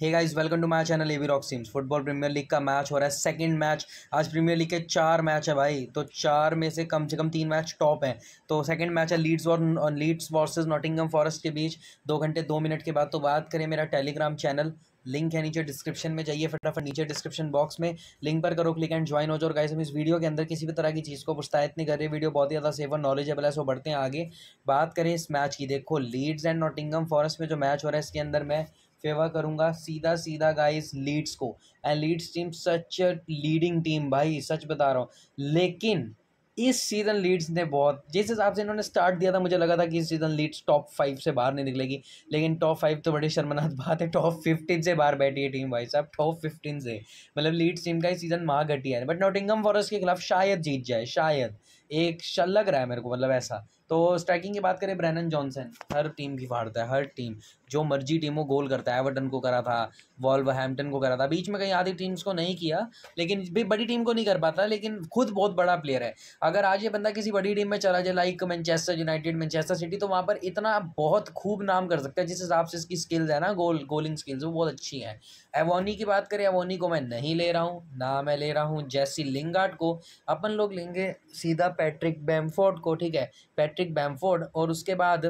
Hey guys welcome to my channel AV rock sims football premier league का match हो रहा है second match आज प्रीमियर लीग के चार मैच है भाई तो चार में से कम से कम तीन मैच टॉप हैं। तो सेकंड मैच है लीड्स और लीड्स वर्सेस नॉटिंगम फॉरेस्ट के बीच। दो घंटे, दो मिनट के बाद तो बात करें मेरा टेलीग्राम चैनल लिंक है नीचे डिस्क्रिप्शन में, जाइए फटाफट नीचे डिस्क्रिप्शन बॉक्स में। लिंक पर करो क्लिक एंड ज्वाइन हो जाओ। और गाइस हम इस वीडियो के अंदर किसी भी तरह की चीज़ को प्रोत्साहित नहीं कर रहे। वीडियो बहुत ही ज़्यादा सेफ़ और नॉलेजेबल है सो बढ़ते हैं आगे। बात करें इस मैच की। देखो लीड्स एंड नॉटिंगम फॉरेस्ट में जो मैच हो रहा है, इसके अंदर मैं फेवर करूँगा सीधा सीधा गाइस लीड्स को। एंड लीड्स टीम सच लीडिंग टीम भाई, सच बता रहा हूँ। लेकिन इस सीज़न लीड्स ने बहुत, जिस हिसाब से इन्होंने स्टार्ट दिया था, मुझे लगा था कि इस सीज़न लीड्स टॉप फाइव से बाहर नहीं निकलेगी। लेकिन टॉप फाइव तो बड़ी शर्मनाक बात है टॉप फिफ्टीन से बाहर बैठी है टीम भाई साहब टॉप फिफ्टीन से। मतलब लीड्स टीम का ही सीज़न माँ घटिया है। बट नोटिंगम फॉरेस्ट के खिलाफ शायद जीत जाए, शायद। एक लग रहा है मेरे को मतलब ऐसा। तो स्ट्राइकिंग की बात करें ब्रैनन जॉनसन हर टीम की फाड़ता है, हर टीम जो मर्ज़ी टीम टीमों गोल करता है एवर्टन को करा था वॉल्व हैम्पटन को करा था। बीच में कहीं आधी टीम्स को नहीं किया, लेकिन भी बड़ी टीम को नहीं कर पाता, लेकिन खुद बहुत बड़ा प्लेयर है। अगर आज ये बंदा किसी बड़ी टीम में चला जाए like Manchester United Manchester City तो वहाँ पर इतना बहुत खूब नाम कर सकता है, जिस हिसाब से इसकी स्किल्स है ना गोल गोलिंग स्किल्स वो बहुत अच्छी हैं। एवोनी की बात करें एवोनी को मैं नहीं ले रहा हूँ, ना मैं ले रहा हूँ जैसी लिंगार्ड को। अपन लोग लेंगे सीधा पैट्रिक बैमफोर्ड को, ठीक है? पैट्रिक बैमफोर्ड और उसके बाद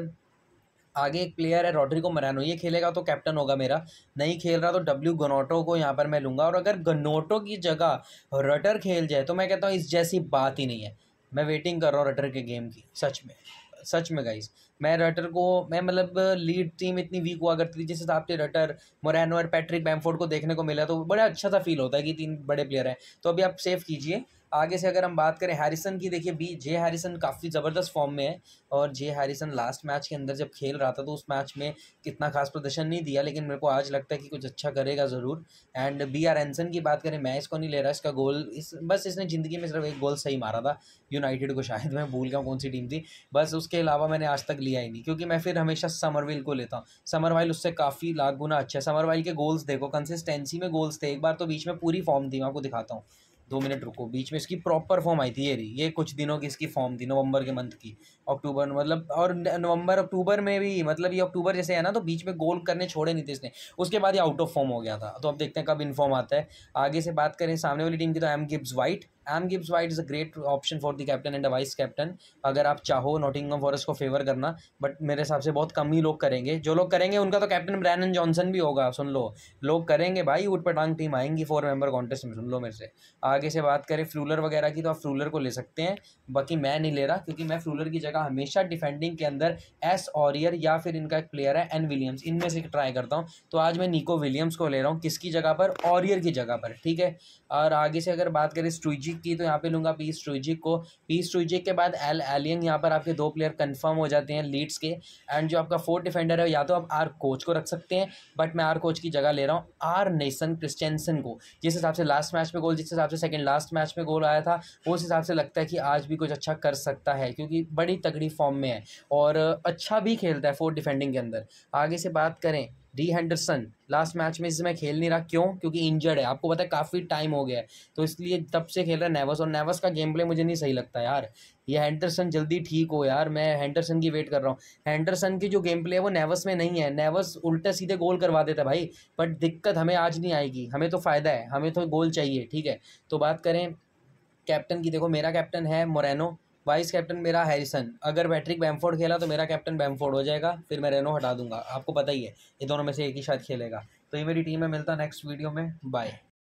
आगे एक प्लेयर है रॉड्रिको मरानो ये खेलेगा तो कैप्टन होगा मेरा। नहीं खेल रहा तो डब्ल्यू गनोटो को यहाँ पर मैं लूँगा। और अगर गनोटो की जगह रटर खेल जाए तो मैं कहता हूँ इस जैसी बात ही नहीं है। मैं वेटिंग कर रहा हूँ रटर के गेम की, सच में। सच में गाइस मैं रटर को, मैं मतलब लीड टीम इतनी वीक हुआ करती थी, जिस हिसाब से रटर मोरैनो और पैट्रिक बैमफोर्ड को देखने को मिला तो बड़ा अच्छा सा फील होता है कि तीन बड़े प्लेयर हैं। तो अभी आप सेव कीजिए। आगे से अगर हम बात करें हैरिसन की, देखिए बी जे हैरिसन काफ़ी ज़बरदस्त फॉर्म में है और जे हैरिसन लास्ट मैच के अंदर जब खेल रहा था तो उस मैच में कितना खास प्रदर्शन नहीं दिया, लेकिन मेरे को आज लगता है कि कुछ अच्छा करेगा ज़रूर। एंड बी आर एनसन की बात करें, मैं इसको नहीं ले रहा, इसका गोल इस, बस इसने ज़िंदगी में सिर्फ़ एक गोल सही मारा था यूनाइटेड को शायद, मैं भूल गया कौन सी टीम थी, बस उसके अलावा मैंने आज तक लिया ही नहीं, क्योंकि मैं फिर हमेशा समरवाइल को लेता हूँ। समरवाइल उससे काफ़ी लाख गुना अच्छा है। समरवाइल के गोल्स देखो कंसिस्टेंसी में गोल्स थे, एक बार तो बीच में पूरी फॉर्म थी, मैं आपको दिखाता हूँ। दो मिनट रुको, बीच में इसकी प्रॉपर फॉर्म आई थी ये ये कुछ दिनों की इसकी फॉर्म थी, नवंबर के मंथ की। अक्टूबर मतलब और नवंबर अक्टूबर में भी मतलब ये अक्टूबर जैसे है ना तो बीच में गोल करने छोड़े नहीं थे इसने। उसके बाद ये आउट ऑफ़ फॉर्म हो गया था। तो अब देखते हैं कब इन फॉर्म आता है। आगे से बात करें, सामने वाली टीम की तो M Gibbs White M Gibbs White is a great option for the captain and vice captain अगर आप चाहो नॉटिंगम फॉरेस्ट को फेवर करना बट मेरे हिसाब से बहुत कम ही लोग करेंगे। जो लोग करेंगे, उनका तो कैप्टन ब्रैनन जॉनसन भी होगा, सुन लो। लोग करेंगे भाई उठ पटांग टीम आएँगी फोर मेंबर कॉन्टेस्ट में, सुन लो मेरे से। आगे से बात करें फ्रूलर वगैरह की तो आप फ्रूलर को ले सकते हैं। बाकी मैं नहीं ले रहा, क्योंकि मैं फ्रूलर की जगह हमेशा डिफेंडिंग के अंदर एस ऑरियर या फिर इनका एक प्लेयर है एन विलियम्स इनमें से ट्राई करता हूँ। तो आज मैं निको विलियम्स को ले रहा हूँ, किसकी जगह पर? ऑरियर की जगह पर, ठीक है? और आगे से अगर बात करें स्ट्रुइजिक की तो यहाँ पे लूँगा पी स्ट्रुइजिक को पी स्ट्रुइजिक के बाद एल एलियन यहाँ पर आपके दो प्लेयर कंफर्म हो जाते हैं लीड्स के एंड जो आपका फोर्थ डिफेंडर है या तो आप आर कोच को रख सकते हैं बट मैं आर कोच की जगह ले रहा हूँ आर नेसन क्रिस्टेंसन को जिस हिसाब से लास्ट मैच में गोल जिस हिसाब से सेकेंड लास्ट मैच में गोल आया था उस हिसाब से लगता है कि आज भी कुछ अच्छा कर सकता है क्योंकि बड़ी तगड़ी फॉर्म में है और अच्छा भी खेलता है फोर्थ डिफेंडिंग के अंदर आगे से बात करें डी हैंडरसन लास्ट मैच में इसमें खेल नहीं रहा, क्यों? क्योंकि इंजर्ड है। आपको पता है काफ़ी टाइम हो गया है। तो इसलिए तब से खेल रहा है नेवस और नेवस का गेम प्ले मुझे नहीं सही लगता यार। ये हैंडरसन जल्दी ठीक हो यार। मैं हैंडरसन की वेट कर रहा हूँ। हैंडरसन की जो गेम प्ले है, वो नेवस में नहीं है। नेवस उल्टे सीधे गोल करवा देता भाई। बट दिक्कत हमें आज नहीं आएगी। हमें तो फ़ायदा है। हमें तो गोल चाहिए, ठीक है? तो बात करें कैप्टन की। देखो, मेरा कैप्टन है मोरेनो वाइस कैप्टन मेरा हैरिसन। अगर पैट्रिक बैमफोर्ड खेला तो मेरा कैप्टन बैमफोर्ड हो जाएगा, फिर मैं रेनो हटा दूँगा। आपको पता ही है, ये दोनों में से एक ही शायद खेलेगा। तो ये मेरी टीम है मिलता नेक्स्ट वीडियो में। बाय।